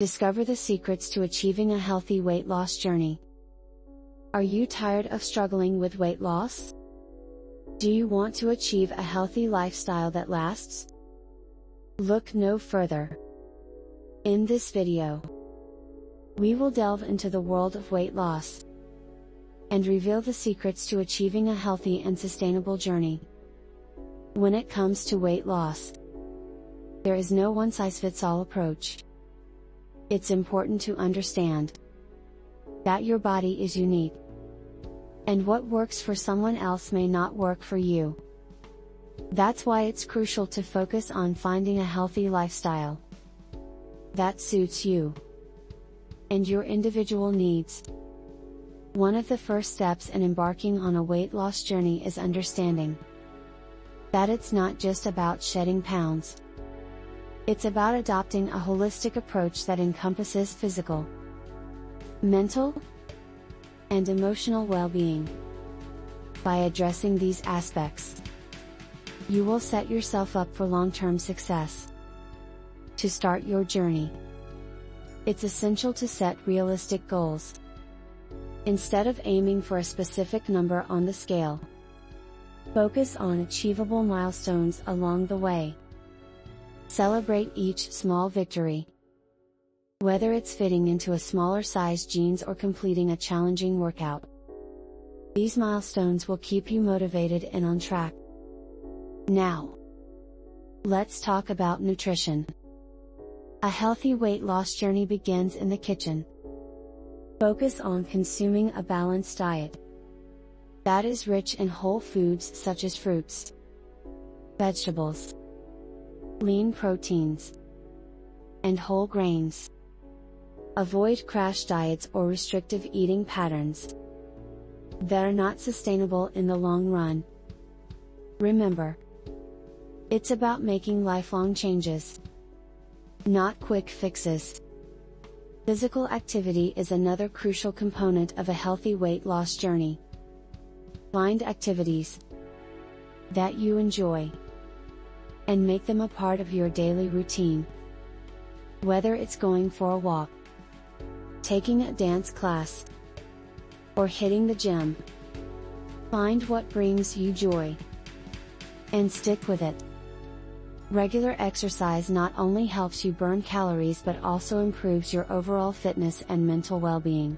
Discover the secrets to achieving a healthy weight loss journey. Are you tired of struggling with weight loss? Do you want to achieve a healthy lifestyle that lasts? Look no further. In this video, we will delve into the world of weight loss and reveal the secrets to achieving a healthy and sustainable journey. When it comes to weight loss, there is no one size fits all approach. It's important to understand that your body is unique. And what works for someone else may not work for you. That's why it's crucial to focus on finding a healthy lifestyle that suits you and your individual needs. One of the first steps in embarking on a weight loss journey is understanding that it's not just about shedding pounds. It's about adopting a holistic approach that encompasses physical, mental, and emotional well-being. By addressing these aspects, you will set yourself up for long-term success. To start your journey, it's essential to set realistic goals. Instead of aiming for a specific number on the scale, focus on achievable milestones along the way. Celebrate each small victory. Whether it's fitting into a smaller size jeans or completing a challenging workout. These milestones will keep you motivated and on track. Now, let's talk about nutrition. A healthy weight loss journey begins in the kitchen. Focus on consuming a balanced diet that is rich in whole foods such as fruits, vegetables, lean proteins, and whole grains. Avoid crash diets or restrictive eating patterns that are not sustainable in the long run. Remember, it's about making lifelong changes, not quick fixes. Physical activity is another crucial component of a healthy weight loss journey. Find activities that you enjoy and make them a part of your daily routine. Whether it's going for a walk, taking a dance class, or hitting the gym, find what brings you joy and stick with it. Regular exercise not only helps you burn calories but also improves your overall fitness and mental well-being.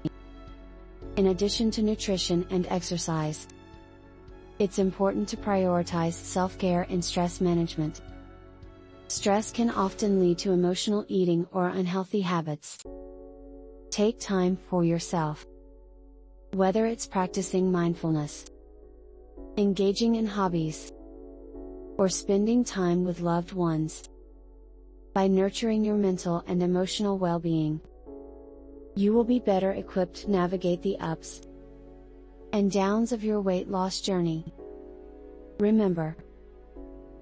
In addition to nutrition and exercise, it's important to prioritize self-care and stress management. Stress can often lead to emotional eating or unhealthy habits. Take time for yourself. Whether it's practicing mindfulness, engaging in hobbies, or spending time with loved ones. By nurturing your mental and emotional well-being, you will be better equipped to navigate the ups and downs of your weight loss journey. Remember,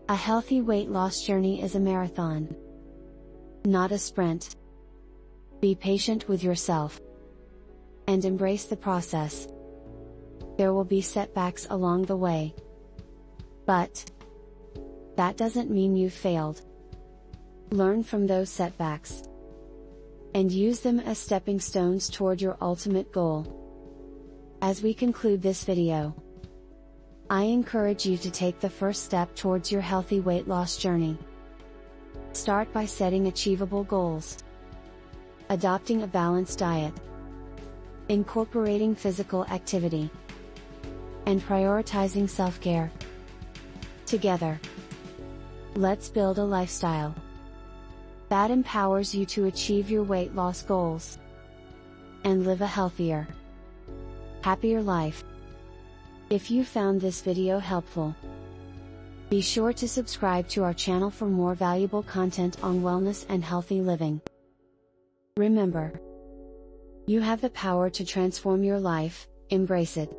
a healthy weight loss journey is a marathon, not a sprint. Be patient with yourself and embrace the process. There will be setbacks along the way. But, that doesn't mean you've failed. Learn from those setbacks and use them as stepping stones toward your ultimate goal. As we conclude this video, I encourage you to take the first step towards your healthy weight loss journey. Start by setting achievable goals, adopting a balanced diet, incorporating physical activity, and prioritizing self care. Together, let's build a lifestyle that empowers you to achieve your weight loss goals and live a healthier, happier life. If you found this video helpful, be sure to subscribe to our channel for more valuable content on wellness and healthy living. Remember, you have the power to transform your life, embrace it.